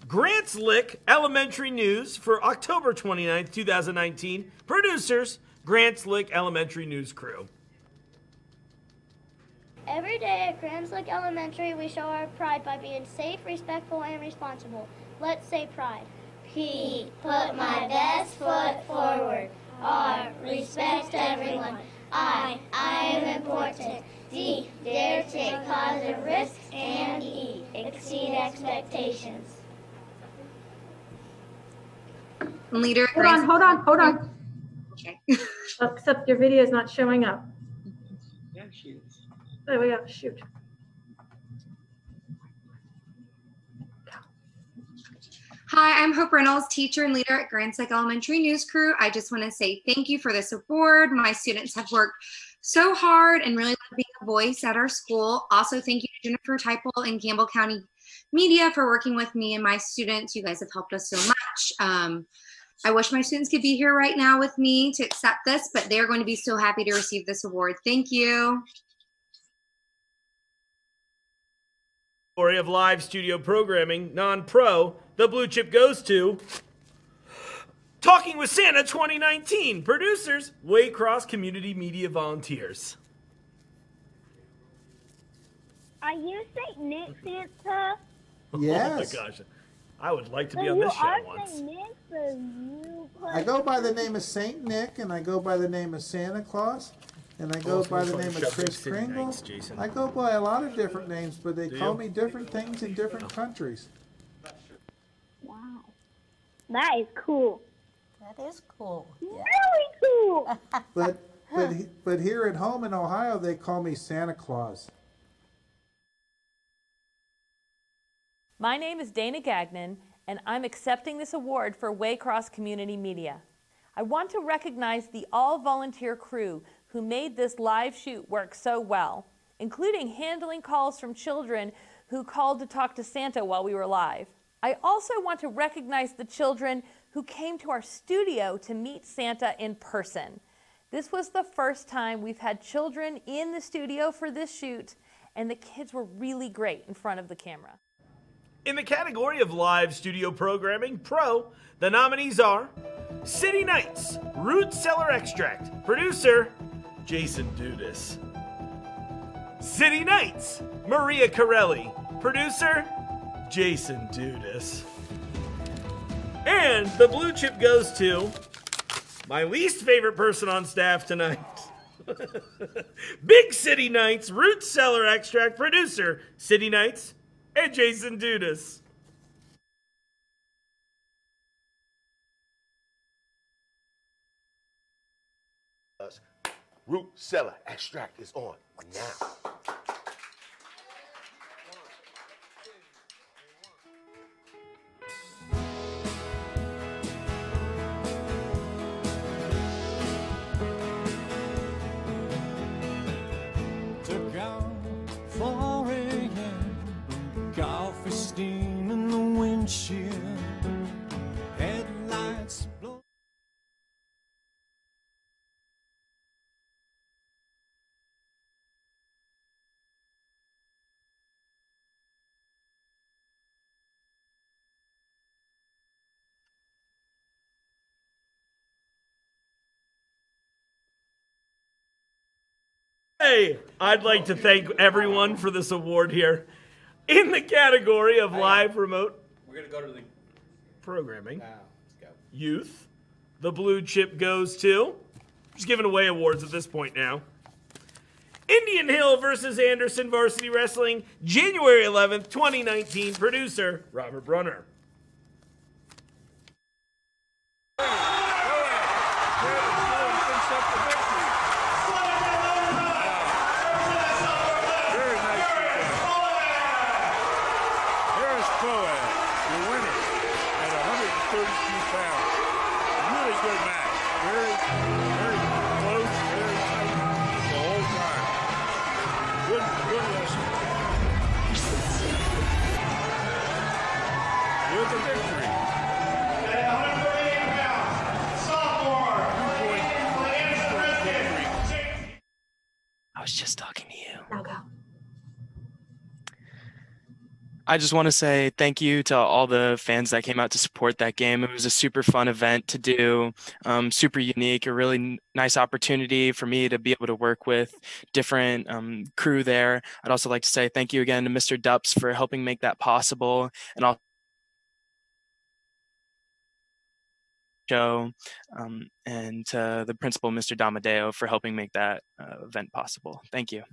Grants Lick Elementary News for October 29th, 2019. Producers, Grants Lick Elementary News Crew. Every day at Grants Lick Elementary, we show our pride by being safe, respectful, and responsible. Let's say pride. P. Put my best foot forward. R. Respect everyone. I. I am important. D. Dare to take positive risks. And E. Exceed expectations. Leader. Hold on, hold on, hold on. Okay. Except your video is not showing up. Yeah, she is. There we go, shoot. Hi, I'm Hope Reynolds, teacher and leader at Grants Lick Elementary News Crew. I just want to say thank you for this award. My students have worked so hard and really love being a voice at our school. Also, thank you to Jennifer Teipel and Campbell County Media for working with me and my students. You guys have helped us so much. Um, I wish my students could be here right now with me to accept this, but they're going to be so happy to receive this award. Thank you. Category of live studio programming, non pro, the blue chip goes to Talking with Santa 2019. Producers, Waycross Community Media Volunteers. Are you Saint Nick Santa? Oh Yes. my gosh. I would like to be So on this show are once. Nick, so you put I go by the name of Saint Nick, and I go by the name of Santa Claus, and I go Both by the name of Chris Kringle. Thanks, Jason. I go by a lot of different names, but they Do call you? me different things in different countries. Wow. That is cool. That is cool. Really cool. But but but here at home in Ohio, they call me Santa Claus. My name is Dana Gagnon, and I'm accepting this award for Waycross Community Media. I want to recognize the all volunteer crew who made this live shoot work so well, including handling calls from children who called to talk to Santa while we were live. I also want to recognize the children who came to our studio to meet Santa in person. This was the first time we've had children in the studio for this shoot, and the kids were really great in front of the camera. In the category of live studio programming, pro, the nominees are City Nights, Root Cellar Extract, producer, Jason Dudis. City Nights, Maria Corelli, producer, Jason Dudis. And the blue chip goes to my least favorite person on staff tonight, Big City Nights Root Cellar Extract producer, City Nights, and Jason Dudis. Root Cellar Extract is on now. Hey, I'd like to thank everyone for this award here. In the category of live remote We're gonna go to the programming, ah, let's go. youth, the blue chip goes to. Just giving away awards at this point now. Indian Hill versus Anderson Varsity Wrestling, January 11th, 2019. Producer Robert Brunner. Very nicely done. Harris Boaz, your winner at 132 pounds. Really good match. Very, very I just want to say thank you to all the fans that came out to support that game. It was a super fun event to do, um, super unique, a really n- nice opportunity for me to be able to work with different um, crew there. I'd also like to say thank you again to Mr. Dups for helping make that possible, and also show um, and to the principal, Mr. Damadeo, for helping make that uh, event possible. Thank you.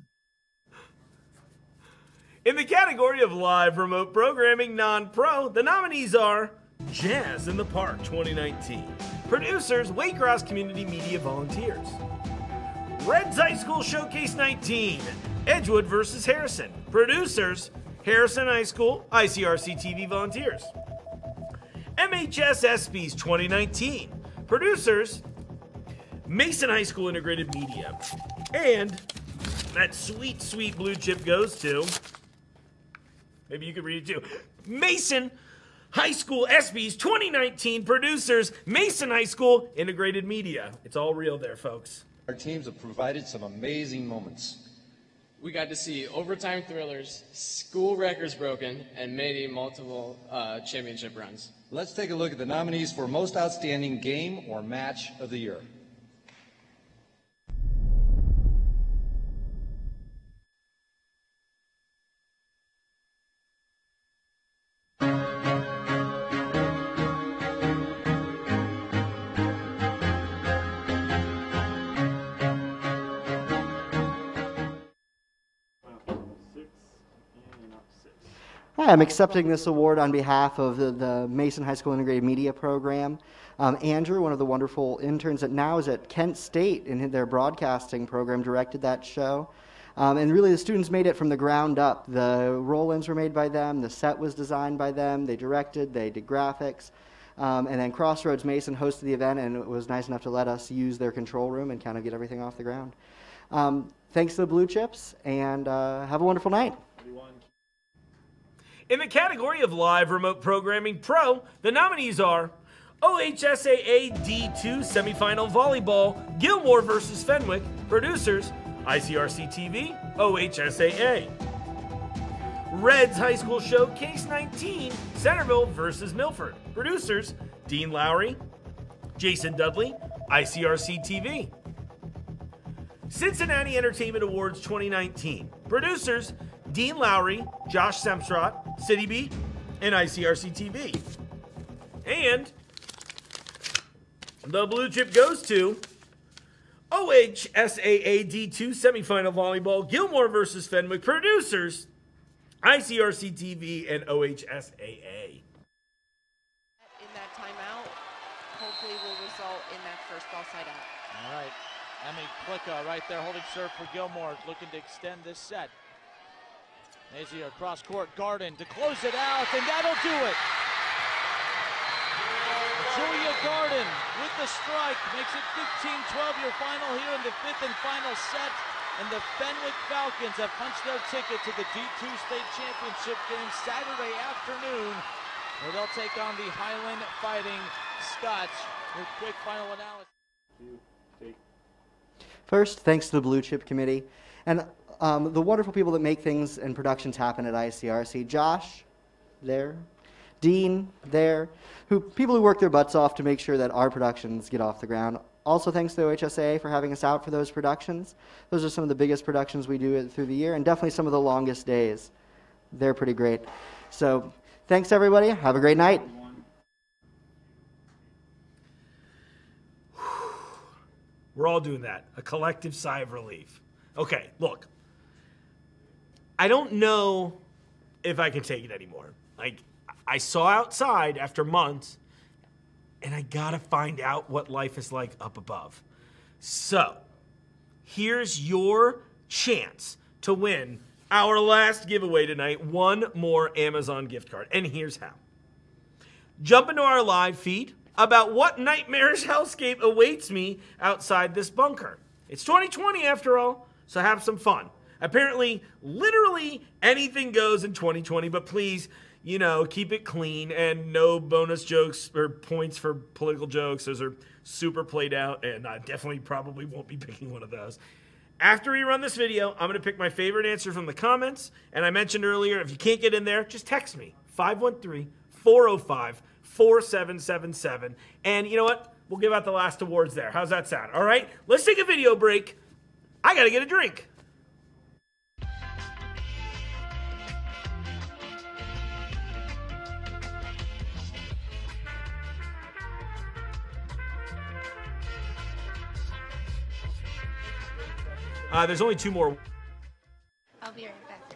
In the category of live remote programming non pro, the nominees are Jazz in the Park 2019, producers Waycross Community Media Volunteers, Reds High School Showcase 19, Edgewood versus Harrison, producers Harrison High School ICRC TV Volunteers, MHS ESPYs 2019, producers Mason High School Integrated Media, and that sweet, sweet blue chip goes to. Maybe you could read it too. Mason High School ESPYs 2019 producers, Mason High School Integrated Media. It's all real there, folks. Our teams have provided some amazing moments. We got to see overtime thrillers, school records broken, and many multiple uh, championship runs. Let's take a look at the nominees for Most Outstanding Game or Match of the Year. Hi, I'm accepting this award on behalf of the, the Mason High School Integrated Media Program. Um, Andrew, one of the wonderful interns that now is at Kent State in their broadcasting program, directed that show. Um, and really, the students made it from the ground up. The roll ins were made by them, the set was designed by them, they directed, they did graphics. Um, and then Crossroads Mason hosted the event and it was nice enough to let us use their control room and kind of get everything off the ground. Um, thanks to the Blue Chips, and uh, have a wonderful night. In the category of live remote programming pro, the nominees are OHSAA D2 semifinal volleyball, Gilmour versus Fenwick, producers ICRC TV, OHSAA. Reds High School Showcase 19, Centerville versus Milford, producers Dean Lowry, Jason Dudley, ICRC TV. Cincinnati Entertainment Awards 2019, producers Dean Lowry, Josh Semstrot, City Beat, and ICRC TV. And the blue chip goes to OHSAA D2 semifinal volleyball, Gilmour versus Fenwick. Producers, ICRC TV and OHSAA. in that timeout hopefully will result in that first ball side out. All right. Emmy Plicka right there holding serve for Gilmour, looking to extend this set. Nazia across court, Garden to close it out, and that'll do it. Julia Garden with the strike makes it 15-12 your final here in the fifth and final set. And the Fenwick Falcons have punched their ticket to the D2 State Championship game Saturday afternoon, where they'll take on the Highland Fighting Scots. Your quick final analysis. First, thanks to the Blue Chip Committee and um, the wonderful people that make things and productions happen at ICRC. Josh, there. Dean, there. Who people who work their butts off to make sure that our productions get off the ground. Also, thanks to OHSA for having us out for those productions. Those are some of the biggest productions we do through the year, and definitely some of the longest days. They're pretty great. So, thanks everybody. Have a great night. We're all doing that. A collective sigh of relief. Okay, look. I don't know if I can take it anymore. Like, I saw outside after months, and I gotta find out what life is like up above. So, here's your chance to win our last giveaway tonight one more Amazon gift card. And here's how jump into our live feed about what nightmarish hellscape awaits me outside this bunker. It's 2020 after all, so have some fun. Apparently, literally anything goes in 2020, but please, you know, keep it clean and no bonus jokes or points for political jokes. Those are super played out, and I definitely probably won't be picking one of those. After we run this video, I'm going to pick my favorite answer from the comments. And I mentioned earlier, if you can't get in there, just text me 513 405 4777. And you know what? We'll give out the last awards there. How's that sound? All right, let's take a video break. I got to get a drink. Uh, there's only two more. I'll be right back.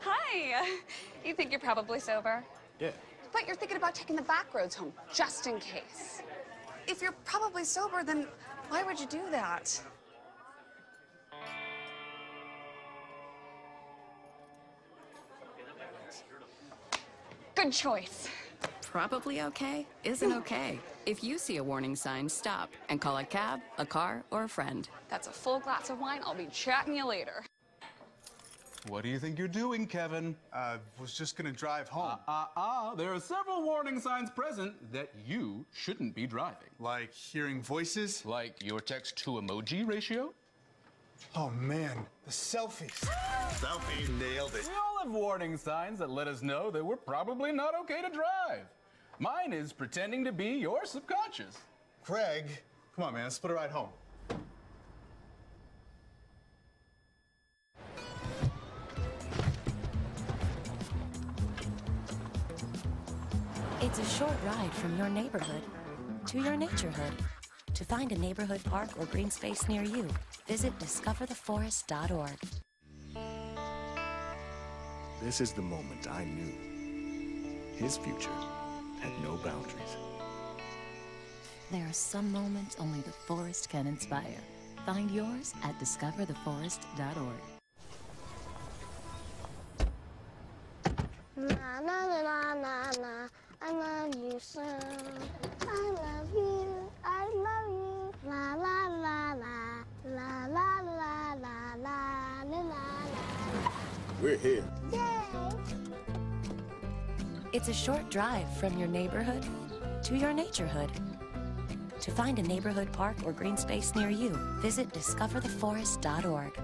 Hi. You think you're probably sober? Yeah. But you're thinking about taking the back roads home, just in case. If you're probably sober, then why would you do that? Good choice. Probably okay isn't okay. If you see a warning sign, stop and call a cab, a car, or a friend. That's a full glass of wine. I'll be chatting you later. What do you think you're doing, Kevin? Uh, was just gonna drive home. Uh, uh, there are several warning signs present that you shouldn't be driving. Like hearing voices? Like your text to emoji ratio? Oh man, the selfies. Selfie nailed it. We all have warning signs that let us know that we're probably not okay to drive. Mine is pretending to be your subconscious. Craig, come on, man, let's put a ride home. It's a short ride from your neighborhood to your naturehood. To find a neighborhood park or green space near you, visit discovertheforest.org. This is the moment I knew his future had no boundaries. There are some moments only the forest can inspire. Find yours at discovertheforest.org. Na na na na na na. I love you so. I love you. I love you. La la la la. La la la la la la la. We're here. It's a short drive from your neighborhood to your naturehood. To find a neighborhood park or green space near you, visit discovertheforest.org.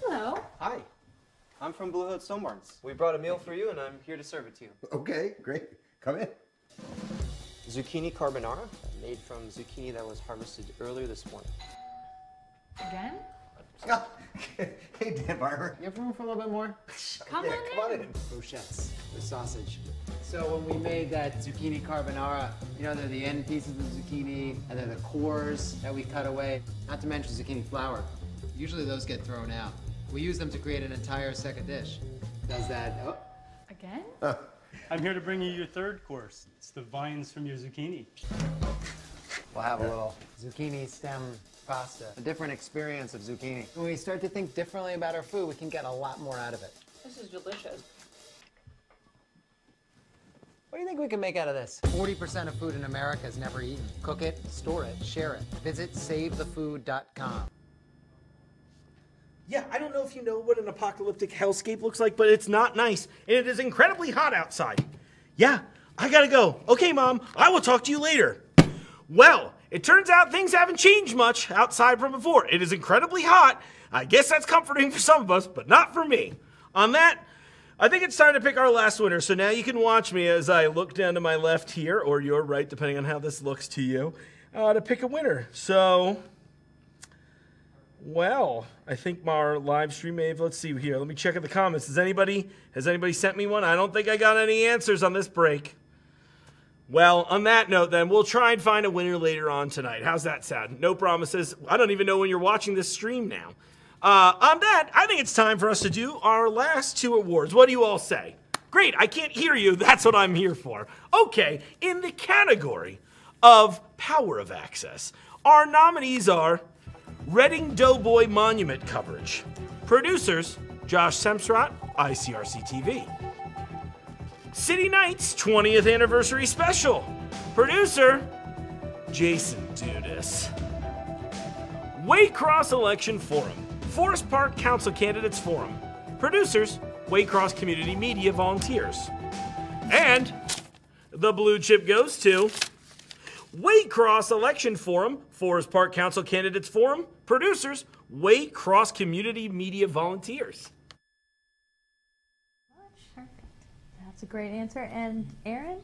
Hello. Hi. I'm from Blue Hood Stonebarns. We brought a meal for you, and I'm here to serve it to you. Okay, great. Come in. Zucchini carbonara, made from zucchini that was harvested earlier this morning. Again? Oh, hey, Dan Barber. You have room for a little bit more? Come yeah, on come on in. in. Brochettes with sausage, So when we made that zucchini carbonara, you know, they're the end pieces of the zucchini, and they're the cores that we cut away, not to mention zucchini flower. Usually those get thrown out. We use them to create an entire second dish. Does that, oh, Again? I'm here to bring you your third course. It's the vines from your zucchini. we'll have a little zucchini stem pasta. A different experience of zucchini. When we start to think differently about our food, we can get a lot more out of it. This is delicious. What do you think we can make out of this? 40% of food in America is never eaten. Cook it, store it, share it. Visit savethefood.com. Yeah, I don't know if you know what an apocalyptic hellscape looks like, but it's not nice. And it is incredibly hot outside. Yeah, I gotta go. Okay, Mom, I will talk to you later. Well, it turns out things haven't changed much outside from before. It is incredibly hot. I guess that's comforting for some of us, but not for me. On that, I think it's time to pick our last winner. So now you can watch me as I look down to my left here, or your right, depending on how this looks to you, uh, to pick a winner. So, well, I think our live stream may have. Let's see here. Let me check in the comments. Has anybody has anybody sent me one? I don't think I got any answers on this break. Well, on that note, then we'll try and find a winner later on tonight. How's that sound? No promises. I don't even know when you're watching this stream now. Uh, on that, I think it's time for us to do our last two awards. What do you all say? Great, I can't hear you. That's what I'm here for. Okay, in the category of Power of Access, our nominees are Reading Doughboy Monument coverage. Producers Josh Semstrot, ICRC TV. City Nights 20th Anniversary Special. Producer Jason Dudis. Waycross Election Forum. Forest Park Council Candidates Forum. Producers Waycross Community Media Volunteers. And the blue chip goes to Waycross Election Forum, Forest Park Council Candidates Forum, producers, Waycross Community Media Volunteers. A great answer. And Aaron,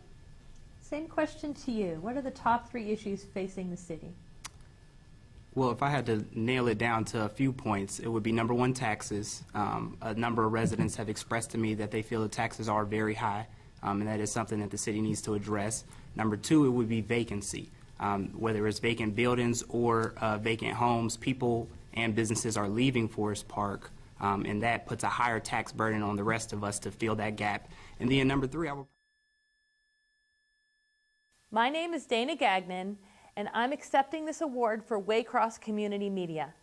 same question to you. What are the top three issues facing the city? Well, if I had to nail it down to a few points, it would be number one, taxes. Um, a number of residents have expressed to me that they feel the taxes are very high, um, and that is something that the city needs to address. Number two, it would be vacancy. Um, whether it's vacant buildings or uh, vacant homes, people and businesses are leaving Forest Park, um, and that puts a higher tax burden on the rest of us to fill that gap. And then number three, I would My name is Dana Gagnon, and I'm accepting this award for Waycross Community Media.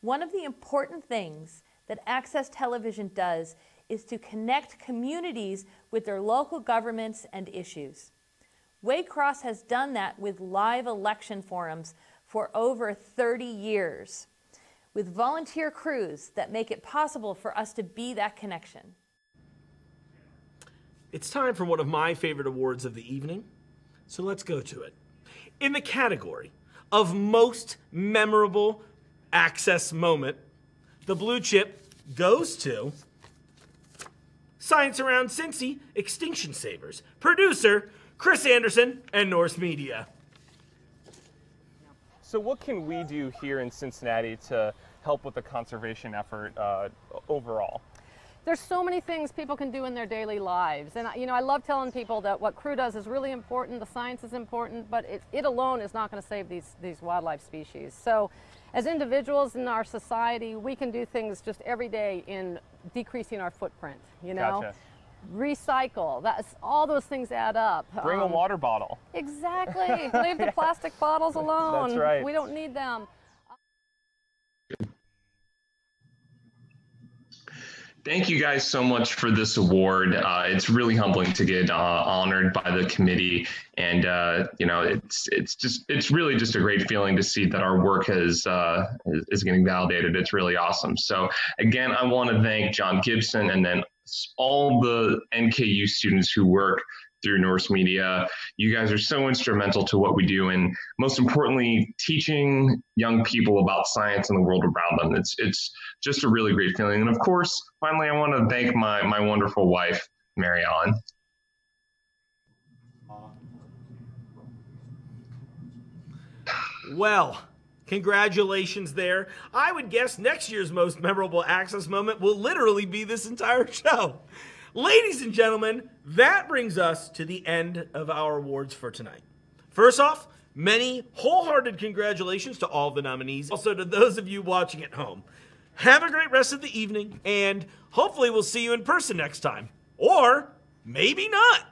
One of the important things that Access Television does is to connect communities with their local governments and issues. Waycross has done that with live election forums for over 30 years, with volunteer crews that make it possible for us to be that connection. It's time for one of my favorite awards of the evening, so let's go to it. In the category of most memorable access moment, the blue chip goes to Science Around Cincy Extinction Savers, producer Chris Anderson and Norse Media. So, what can we do here in Cincinnati to help with the conservation effort uh, overall? There's so many things people can do in their daily lives. And, you know, I love telling people that what crew does is really important, the science is important, but it, it alone is not going to save these, these wildlife species. So, as individuals in our society, we can do things just every day in decreasing our footprint, you know? Gotcha. Recycle. That's all those things add up. Bring a Um, water bottle. Exactly. Leave the plastic bottles alone. That's right. We don't need them. Thank you guys so much for this award. Uh, it's really humbling to get uh, honored by the committee, and uh, you know, it's it's just it's really just a great feeling to see that our work has uh, is, is getting validated. It's really awesome. So again, I want to thank John Gibson and then all the NKU students who work through Norse Media. You guys are so instrumental to what we do, and most importantly, teaching young people about science and the world around them. It's it's just a really great feeling. And of course, finally, I want to thank my my wonderful wife, Mary Ellen. Well, congratulations there. I would guess next year's most memorable access moment will literally be this entire show. Ladies and gentlemen, that brings us to the end of our awards for tonight. First off, many wholehearted congratulations to all the nominees, also to those of you watching at home. Have a great rest of the evening, and hopefully, we'll see you in person next time. Or maybe not.